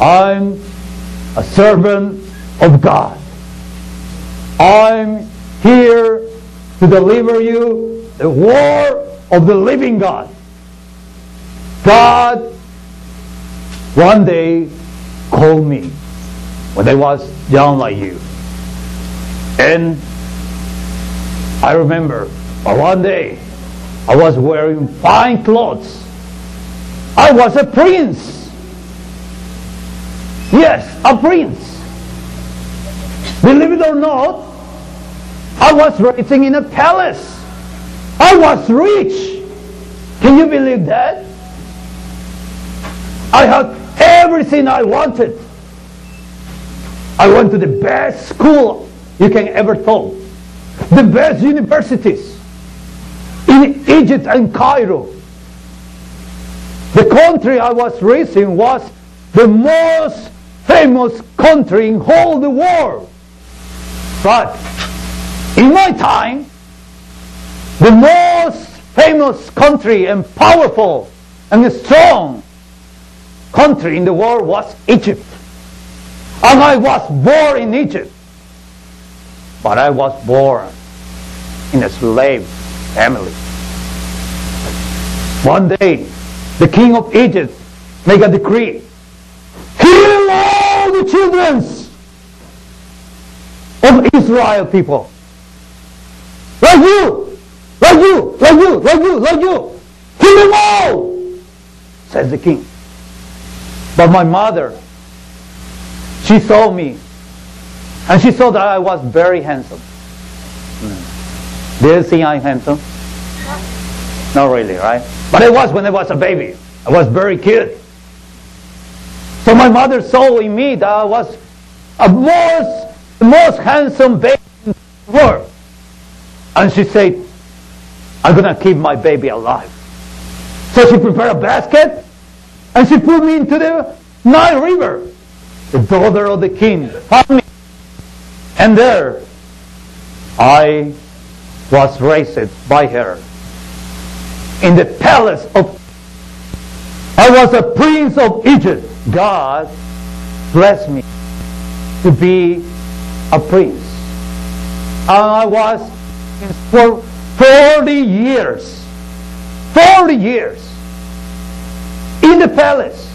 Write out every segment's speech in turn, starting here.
I'm a servant of God. I'm here to deliver you the war of the living God. God one day called me when I was young like you. And I remember uh, one day I was wearing fine clothes. I was a prince. Yes, a prince. Believe it or not, I was raising in a palace. I was rich. Can you believe that? I had everything I wanted. I went to the best school you can ever thought. The best universities in Egypt and Cairo. The country I was raised in was the most famous country in all the world. But in my time, the most famous country and powerful and strong country in the world was Egypt. And I was born in Egypt. But I was born in a slave family. One day, the king of Egypt made a decree. The children of Israel people. Like you, like you, like you, like you, like you. Kill them all, says the king. But my mother, she saw me, and she saw that I was very handsome. Do you think I'm handsome? Not really, right? But I was when I was a baby. I was very cute. So my mother saw in me that I was a most, the most handsome baby in the world. And she said, I'm going to keep my baby alive. So she prepared a basket and she put me into the Nile River. The daughter of the king found me. And there I was raised by her in the palace of I was a prince of Egypt. God blessed me to be a priest. I was for 40 years. 40 years in the palace.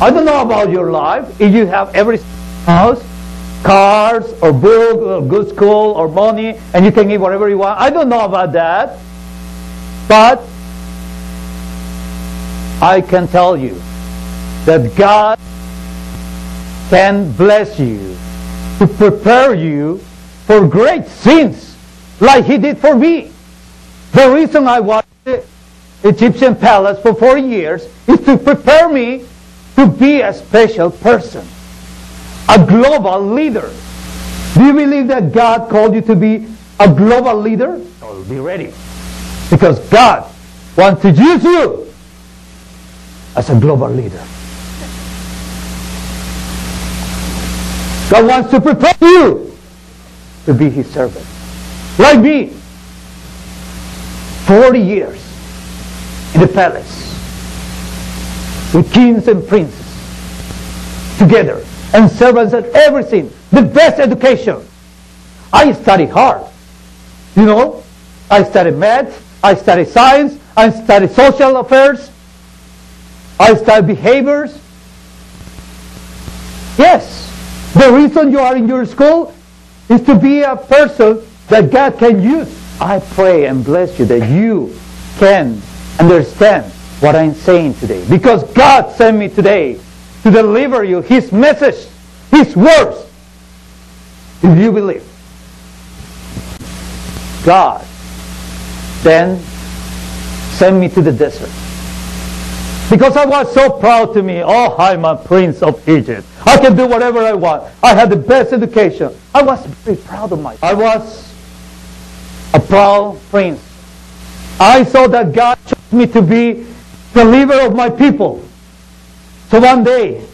I don't know about your life. If you have every house, cars, or book, or good school, or money, and you can eat whatever you want. I don't know about that. But I can tell you that God can bless you to prepare you for great sins like he did for me. The reason I was in the Egyptian palace for four years is to prepare me to be a special person, a global leader. Do you believe that God called you to be a global leader? Oh, be ready. Because God wants to use you as a global leader. God wants to prepare you to be his servant. Like me. 40 years in the palace with kings and princes together and servants and everything. The best education. I studied hard. You know, I studied math, I studied science, I studied social affairs, Studied behaviors. Yes, the reason you are in your school is to be a person that God can use. I pray and bless you that you can understand what I'm saying today. Because God sent me today to deliver you His message, His words. If you believe. God then sent me to the desert. Because I was so proud to me. Oh, I'm a prince of Egypt. I can do whatever I want. I had the best education. I was very proud of myself. I was a proud prince. I saw that God chose me to be the leader of my people. So one day,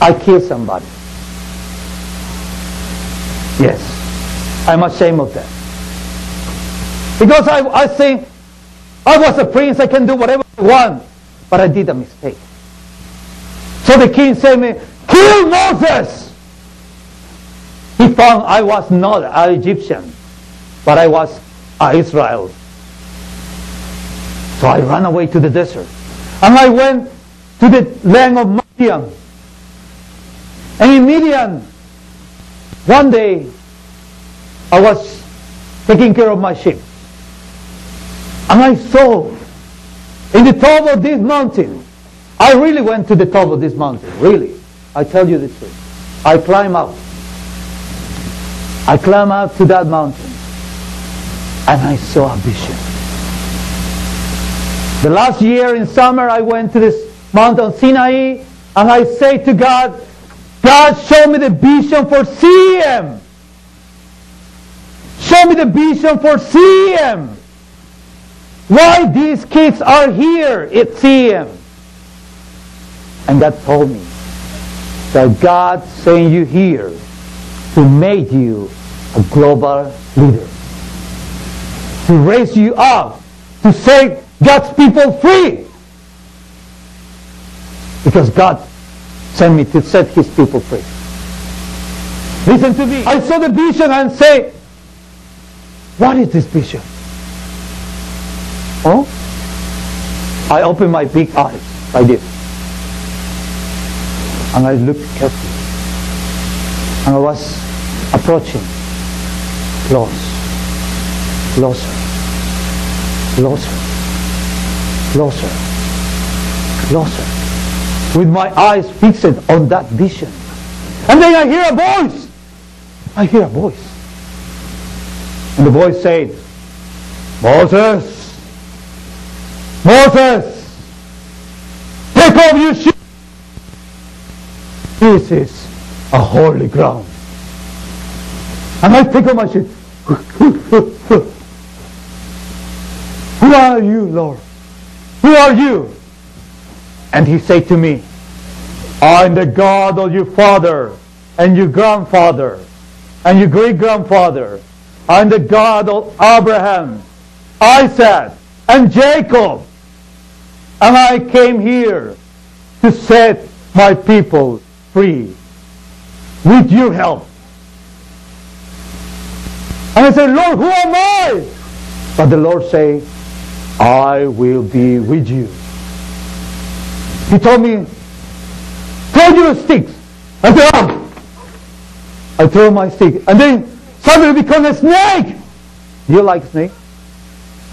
I killed somebody. Yes, I'm ashamed of that. Because I, I think I was a prince, I can do whatever I want. but I did a mistake. So the king said me, kill Moses! He found I was not an Egyptian, but I was an Israel. So I ran away to the desert. And I went to the land of Midian. And in Midian, one day, I was taking care of my sheep. And I saw in the top of this mountain, I really went to the top of this mountain, really. I tell you the truth. I climb up. I climb up to that mountain and I saw a vision. The last year in summer, I went to this mountain Sinai and I say to God, God, show me the vision for CM. Show me the vision for CM. Why these kids are here at CM. And God told me that God sent you here to make you a global leader. To raise you up, to set God's people free. Because God sent me to set his people free. Listen to me. I saw the vision and say, what is this vision? Oh? I opened my big eyes like this. And I looked carefully. And I was approaching close, closer, closer, closer, closer, with my eyes fixed on that vision. And then I hear a voice. I hear a voice. And the voice said, Moses, Moses, take off your shoes. This is a holy ground. And I take off my shoes. Who are you, Lord? Who are you? And he said to me, I'm the God of your father and your grandfather and your great grandfather. I'm the God of Abraham, Isaac, and Jacob. And I came here to set my people free with your help. And I said, Lord, who am I? But the Lord said, I will be with you. He told me, throw your sticks. I said, ah. I throw my stick. And then suddenly become a snake. Do you like snake?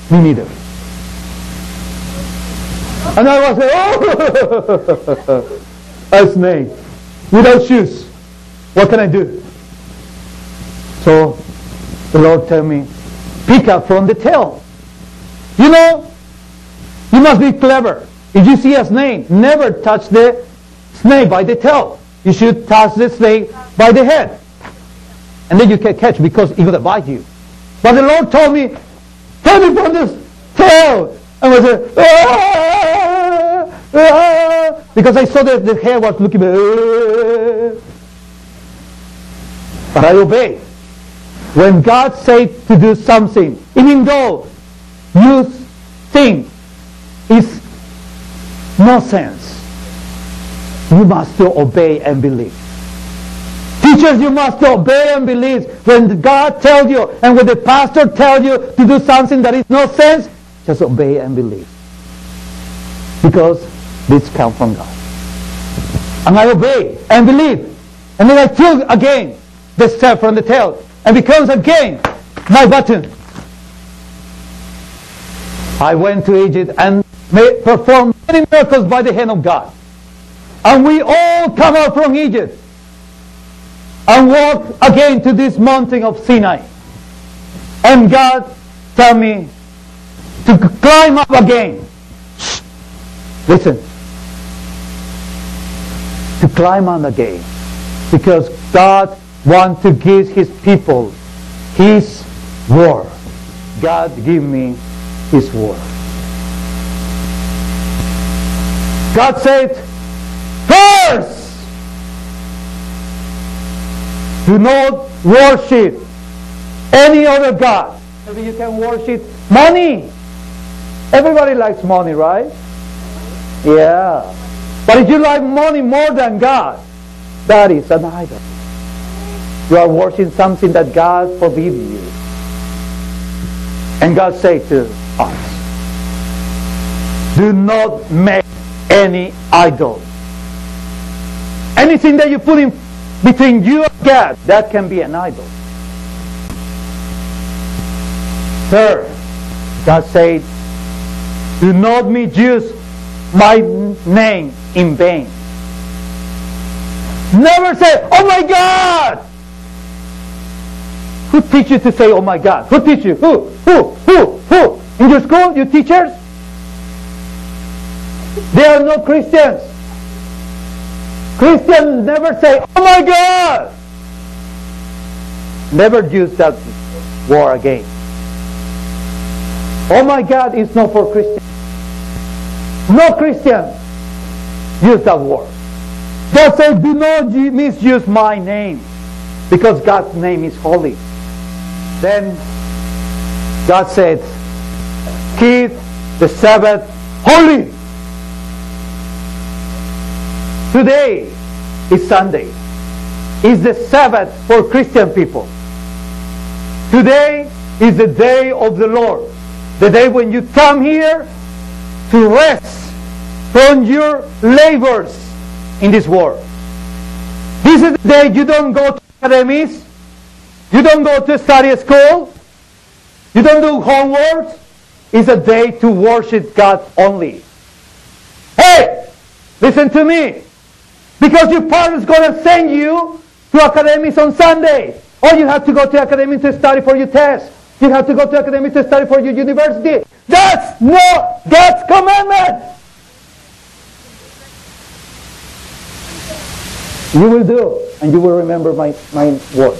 Me neither. And I was like, oh, a snake without shoes. What can I do? So the Lord told me, pick up from the tail. You know, you must be clever. If you see a snake, never touch the snake by the tail. You should touch the snake by the head. And then you can catch because it will bite you. But the Lord told me, take me from this tail. And I said, ah, ah, because I saw that the hair was looking, ah. but I obey. When God said to do something, even though you think it's nonsense, you must still obey and believe. Teachers, you must obey and believe. When God tells you and when the pastor tells you to do something that is no sense, just obey and believe. Because this come from God. And I obey and believe. And then I feel again the step from the tail and becomes again my button. I went to Egypt and performed many miracles by the hand of God. And we all come out from Egypt and walk again to this mountain of Sinai. And God tell me to climb up again. Listen. To climb on again. Because God wants to give his people his word. God give me his word. God said, first, do not worship any other God. Maybe you can worship money. Everybody likes money, right? Yeah. But if you like money more than God, that is an idol. You are worshiping something that God forbid you. And God said to us, do not make any idol. Anything that you put in between you and God, that can be an idol. Third, God said, do not misuse my name in vain. Never say, oh my God! Who teach you to say, oh my God? Who teach you? Who? Who? Who? Who? In your school, you teachers? They are no Christians. Christians never say, oh my God! Never use that word again. Oh my God is not for Christians. No Christian use that word. God said, do not misuse my name because God's name is holy. Then God said, keep the Sabbath holy. Today is Sunday. Is the Sabbath for Christian people. Today is the day of the Lord. The day when you come here to rest from your labors in this world. This is the day you don't go to academies. You don't go to study school. You don't do homework. It's a day to worship God only. Hey, listen to me. Because your parents going to send you to academies on Sunday. Or you have to go to academy to study for your test. You have to go to academy to study for your university. That's not God's commandment. You will do, and you will remember my, my word.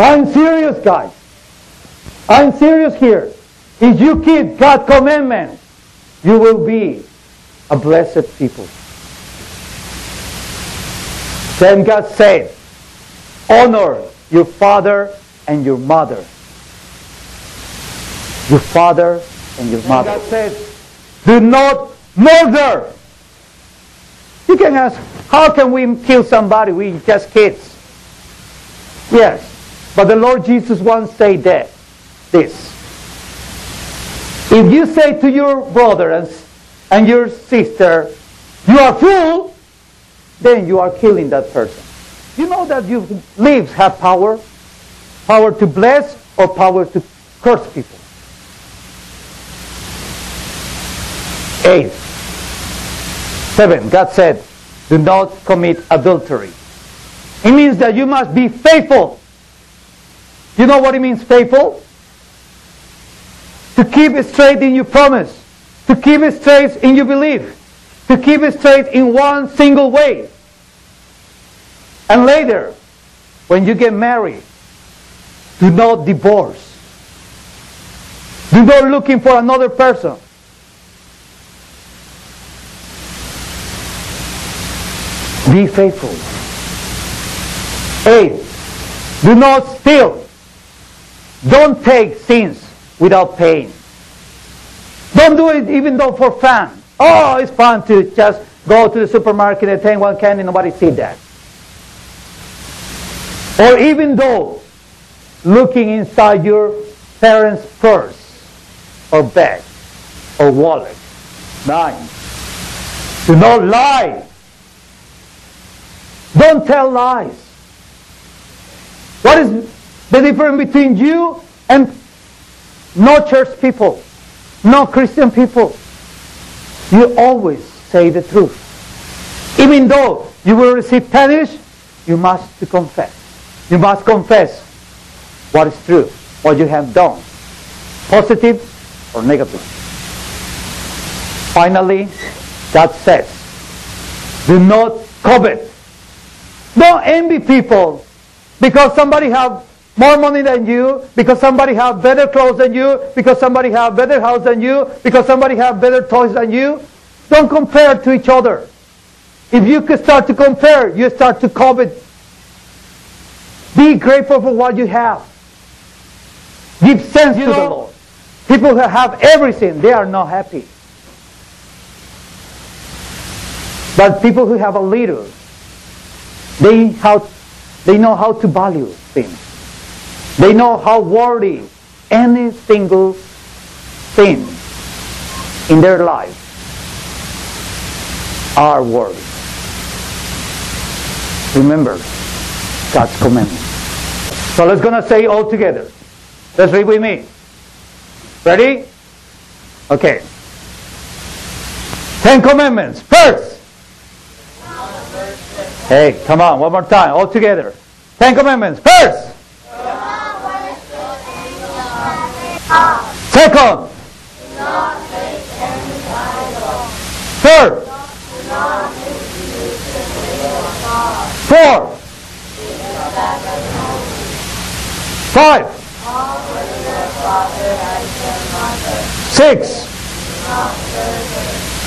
I'm serious, guys. I'm serious here. If you keep God's commandments, you will be a blessed people. Then God said, honor your father and your mother. Your father and your mother. God said, do not murder. You can ask, how can we kill somebody? We just kids. Yes. But the Lord Jesus once said that, this. If you say to your brother and and your sister, you are fool, then you are killing that person. You know that your lips have power, power to bless or power to curse people. Eight. Seven, God said, do not commit adultery. It means that you must be faithful. You know what it means, faithful? To keep it straight in your promise to keep it straight in your belief, to keep it straight in one single way. And later, when you get married, do not divorce. Do not looking for another person. Be faithful. Eight, do not steal. Don't take sins without paying. Don't do it even though for fun. Oh, it's fun to just go to the supermarket and take one candy, nobody see that. Or even though looking inside your parents' purse or bag or wallet. Nine. Do not lie. Don't tell lies. What is the difference between you and no church people? No Christian people. You always say the truth. Even though you will receive punish, you must confess. You must confess what is true, what you have done, positive or negative. Finally, God says, do not covet. Don't envy people because somebody have more money than you, because somebody have better clothes than you, because somebody have better house than you, because somebody have better toys than you. Don't compare to each other. If you could start to compare, you start to covet. Be grateful for what you have. Give sense you to know, the Lord. People who have everything, they are not happy. But people who have a little, they, how, they know how to value things. They know how worthy any single thing in their life are worthy. Remember God's commandments. So let's gonna say all together. Let's read with me. Ready? Okay. Ten commandments. First. Hey, come on, one more time, all together. Ten commandments. First. Second. Third. Four. Five. Six.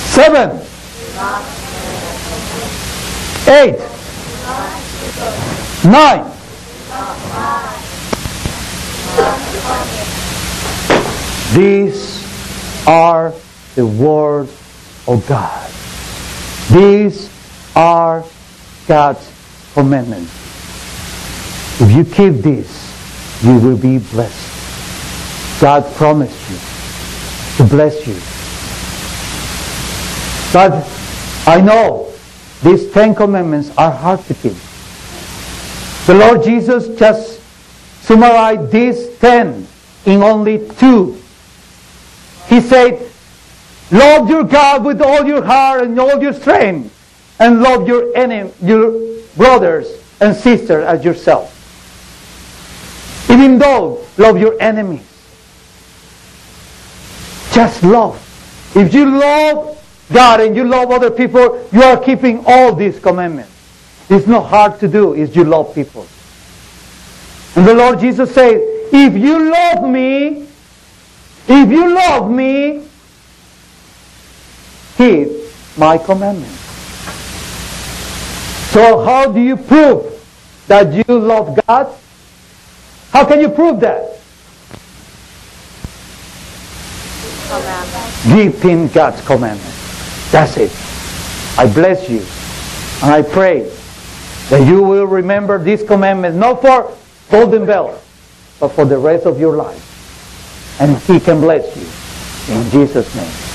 Seven. Eight. Nine. These are the words of God. These are God's commandments. If you keep this, you will be blessed. God promised you to bless you. But I know these Ten Commandments are hard to keep. The Lord Jesus just summarized these ten in only two he said, Love your God with all your heart and all your strength, and love your enemy, your brothers and sisters as yourself. Even though love your enemies. Just love. If you love God and you love other people, you are keeping all these commandments. It's not hard to do if you love people. And the Lord Jesus said, if you love me, if you love me, keep my commandments. So how do you prove that you love God? How can you prove that? Give him God's commandments. That's it. I bless you. And I pray that you will remember these commandments, not for Golden Bell, but for the rest of your life and he can bless you. In Jesus' name.